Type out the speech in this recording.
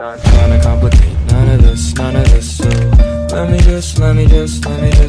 not trying to complicate none of this, none of this So let me just, let me just, let me just